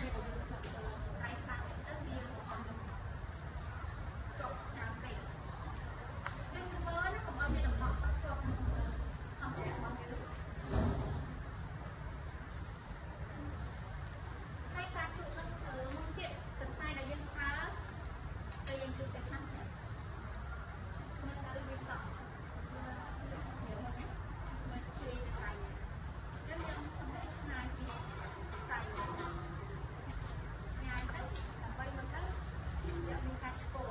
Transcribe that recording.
Thank Mexico